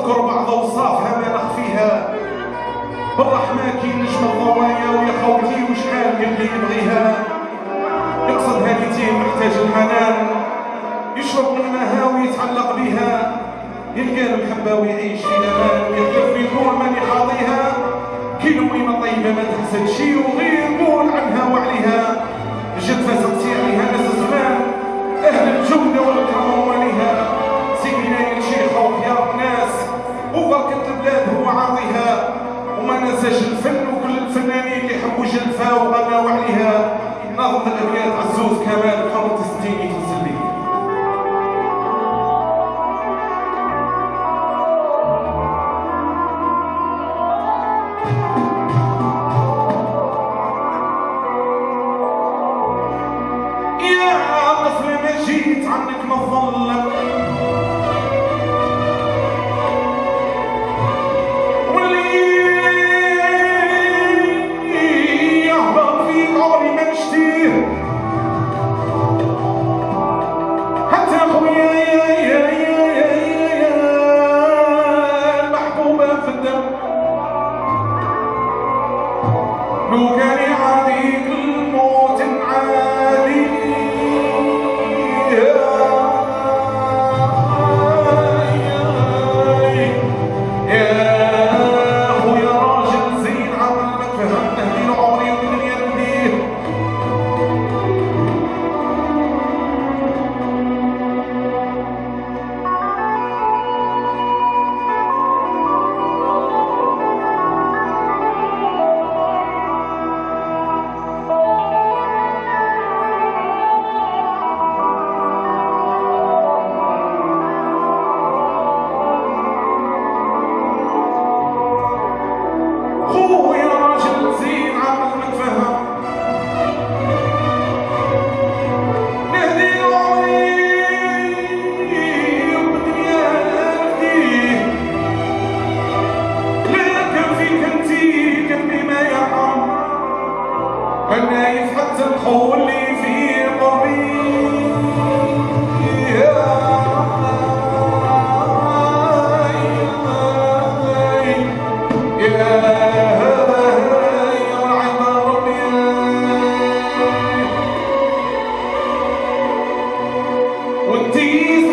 ونذكر بعض اوصافها ما نخفيها بالرحمة كي نجم الضوايا ويا خوتي وشحال اللي يبغيها. يقصد هاليتين محتاج الحنان يشرب من ماها ويتعلق بها. يلقى المحبة ويعيش في أمان. يحلف يكون ماني حاضيها كلمة طيبة ما تحسد شي وغناوا عليها ناظم الأبيات عزوز كمال حرة ستين Look at it. sees